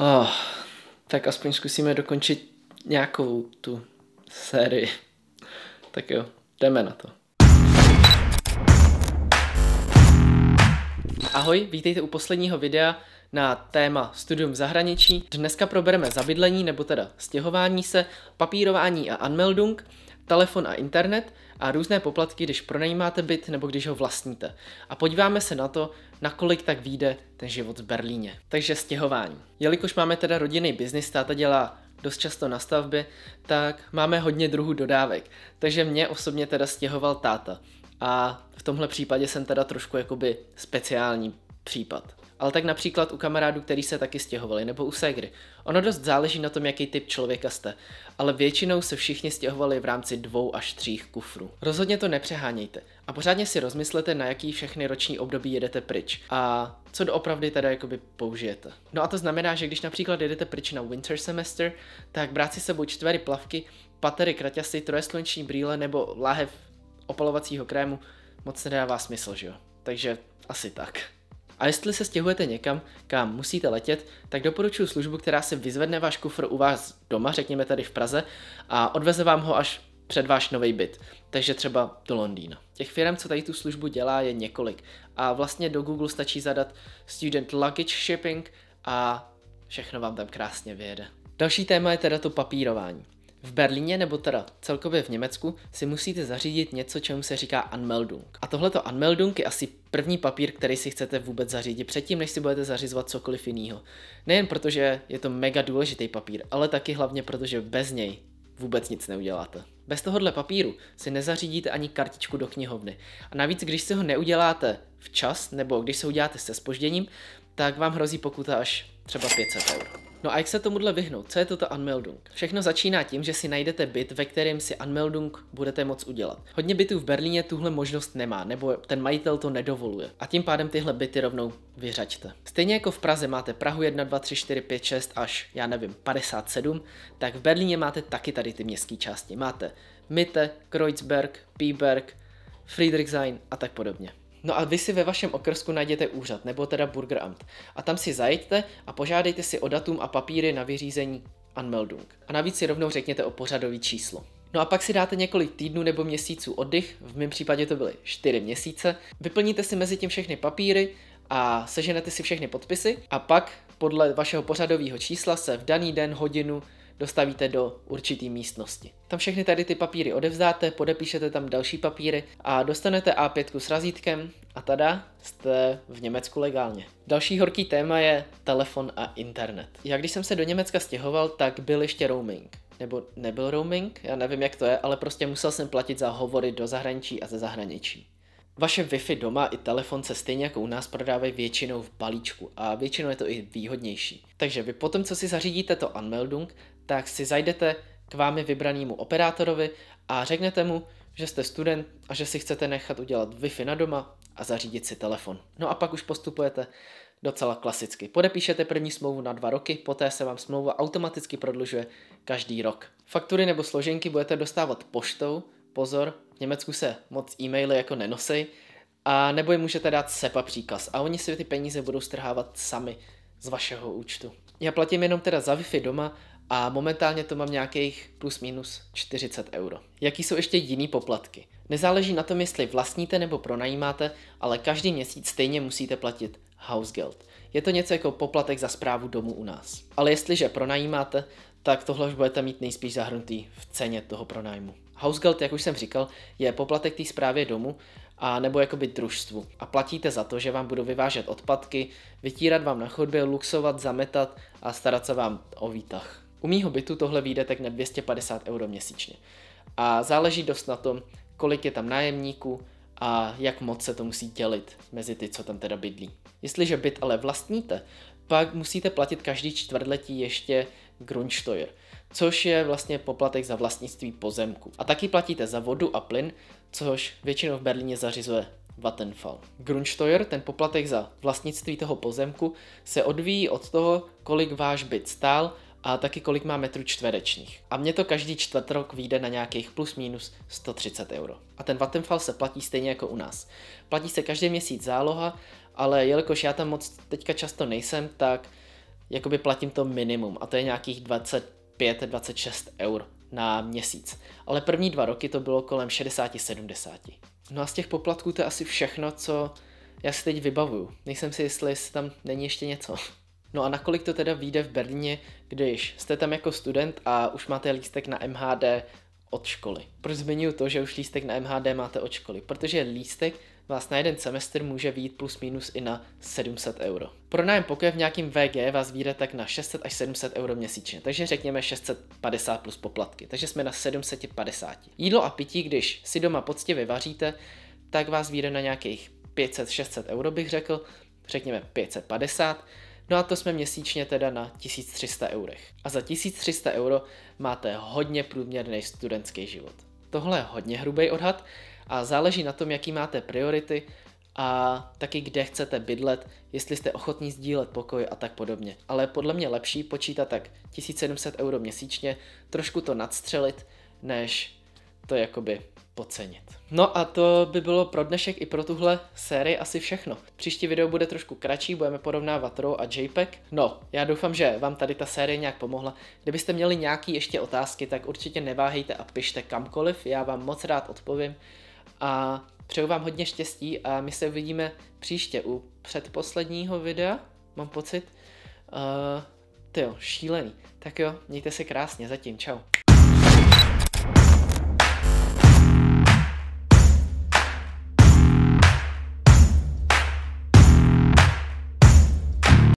Oh, tak aspoň zkusíme dokončit nějakou tu sérii. Tak jo, jdeme na to. Ahoj, vítejte u posledního videa na téma studium v zahraničí. Dneska probereme zabydlení, nebo teda stěhování se, papírování a anmeldung, telefon a internet a různé poplatky, když pronajímáte byt nebo když ho vlastníte. A podíváme se na to, nakolik tak vyjde ten život v Berlíně. Takže stěhování. Jelikož máme teda rodinný biznis, táta dělá dost často na stavbě, tak máme hodně druhů dodávek. Takže mě osobně teda stěhoval táta. A v tomhle případě jsem teda trošku jakoby speciální případ ale tak například u kamarádů, který se taky stěhovali, nebo u ségry. Ono dost záleží na tom, jaký typ člověka jste, ale většinou se všichni stěhovali v rámci dvou až tří kufrů. Rozhodně to nepřehánějte a pořádně si rozmyslete, na jaký všechny roční období jedete pryč a co doopravdy teda jakoby použijete. No a to znamená, že když například jedete pryč na winter semester, tak brát si sebou čtvery plavky, patery, kraťasy, troje sluneční brýle nebo láhev opalovacího krému moc nedává smysl, že jo? Takže asi tak. A jestli se stěhujete někam, kam musíte letět, tak doporučuji službu, která si vyzvedne váš kufr u vás doma, řekněme tady v Praze, a odveze vám ho až před váš nový byt, takže třeba do Londýna. Těch firm, co tady tu službu dělá, je několik. A vlastně do Google stačí zadat Student Luggage Shipping a všechno vám tam krásně vyjede. Další téma je teda to papírování. V Berlíně nebo teda celkově v Německu si musíte zařídit něco, čemu se říká Anmeldung. A tohleto Anmeldung je asi první papír, který si chcete vůbec zařídit předtím, než si budete zařizovat cokoliv jiného. Nejen protože je to mega důležitý papír, ale taky hlavně protože bez něj vůbec nic neuděláte. Bez tohohle papíru si nezařídíte ani kartičku do knihovny. A navíc, když si ho neuděláte včas, nebo když se uděláte se spožděním, tak vám hrozí pokuta až třeba 500 eur. No a jak se tomuhle vyhnout? Co je toto Anmeldung? Všechno začíná tím, že si najdete byt, ve kterém si Anmeldung budete moc udělat. Hodně bytů v Berlíně tuhle možnost nemá, nebo ten majitel to nedovoluje. A tím pádem tyhle byty rovnou vyřaďte. Stejně jako v Praze máte Prahu 1, 2, 3, 4, 5, 6 až, já nevím, 57, tak v Berlíně máte taky tady ty městské části. Máte Mitte, Kreuzberg, Piberg, Friedrichshain a tak podobně. No a vy si ve vašem okrsku najděte úřad, nebo teda Burgeramt. A tam si zajeďte a požádejte si o datum a papíry na vyřízení Anmeldung. A navíc si rovnou řekněte o pořadový číslo. No a pak si dáte několik týdnů nebo měsíců oddych, v mém případě to byly 4 měsíce, vyplníte si mezi tím všechny papíry a seženete si všechny podpisy a pak podle vašeho pořadového čísla se v daný den, hodinu dostavíte do určité místnosti. Tam všechny tady ty papíry odevzdáte, podepíšete tam další papíry a dostanete A5 s razítkem a tada jste v Německu legálně. Další horký téma je telefon a internet. Já když jsem se do Německa stěhoval, tak byl ještě roaming. Nebo nebyl roaming, já nevím jak to je, ale prostě musel jsem platit za hovory do zahraničí a ze zahraničí. Vaše Wi-Fi doma i telefon se stejně jako u nás prodávají většinou v balíčku a většinou je to i výhodnější. Takže vy potom, co si zařídíte to Anmeldung, tak si zajdete k vámi vybranému operátorovi a řeknete mu, že jste student a že si chcete nechat udělat Wi-Fi na doma a zařídit si telefon. No a pak už postupujete docela klasicky. Podepíšete první smlouvu na dva roky, poté se vám smlouva automaticky prodlužuje každý rok. Faktury nebo složenky budete dostávat poštou, pozor, v Německu se moc e-maily jako nenosej, a nebo je můžete dát SEPA příkaz a oni si ty peníze budou strhávat sami z vašeho účtu. Já platím jenom teda za Wi-Fi doma a momentálně to mám nějakých plus minus 40 euro. Jaký jsou ještě jiný poplatky? Nezáleží na tom, jestli vlastníte nebo pronajímáte, ale každý měsíc stejně musíte platit Hausgeld. Je to něco jako poplatek za zprávu domu u nás. Ale jestliže pronajímáte, tak tohle už budete mít nejspíš zahrnutý v ceně toho pronájmu. Hausgeld, jak už jsem říkal, je poplatek té zprávě domu a nebo jakoby družstvu. A platíte za to, že vám budou vyvážet odpadky, vytírat vám na chodbě, luxovat, zametat a starat se vám o výtah. U mýho bytu tohle vyjde tak na 250 euro měsíčně. A záleží dost na tom, kolik je tam nájemníků a jak moc se to musí dělit mezi ty, co tam teda bydlí. Jestliže byt ale vlastníte, pak musíte platit každý čtvrtletí ještě Grundsteuer, což je vlastně poplatek za vlastnictví pozemku. A taky platíte za vodu a plyn, což většinou v Berlíně zařizuje Vattenfall. Grundsteuer, ten poplatek za vlastnictví toho pozemku, se odvíjí od toho, kolik váš byt stál a taky kolik má metrů čtverečních. A mě to každý čtvrt rok vyjde na nějakých plus minus 130 euro. A ten Vattenfall se platí stejně jako u nás. Platí se každý měsíc záloha, ale jelikož já tam moc teďka často nejsem, tak jakoby platím to minimum a to je nějakých 25-26 eur na měsíc. Ale první dva roky to bylo kolem 60-70. No a z těch poplatků to je asi všechno, co já si teď vybavuju. Nejsem si jistý, jestli tam není ještě něco. No a nakolik to teda vyjde v Berlíně, když jste tam jako student a už máte lístek na MHD od školy. Proč zmiňuji to, že už lístek na MHD máte od školy? Protože lístek vás na jeden semestr může výjít plus minus i na 700 euro. Pro nájem pokoje v nějakým VG vás vyjde tak na 600 až 700 euro měsíčně, takže řekněme 650 plus poplatky, takže jsme na 750. Jídlo a pití, když si doma poctivě vaříte, tak vás vyjde na nějakých 500-600 euro bych řekl, řekněme 550, No a to jsme měsíčně teda na 1300 eurech. A za 1300 euro máte hodně průměrný studentský život. Tohle je hodně hrubý odhad a záleží na tom, jaký máte priority a taky kde chcete bydlet, jestli jste ochotní sdílet pokoj a tak podobně. Ale podle mě lepší počítat tak 1700 euro měsíčně, trošku to nadstřelit, než to jakoby podcenit. No a to by bylo pro dnešek i pro tuhle sérii asi všechno. Příští video bude trošku kratší, budeme porovnávat RAW a JPEG. No, já doufám, že vám tady ta série nějak pomohla. Kdybyste měli nějaké ještě otázky, tak určitě neváhejte a pište kamkoliv, já vám moc rád odpovím. A přeju vám hodně štěstí a my se uvidíme příště u předposledního videa, mám pocit. Uh, jo, šílený. Tak jo, mějte se krásně, zatím, čau.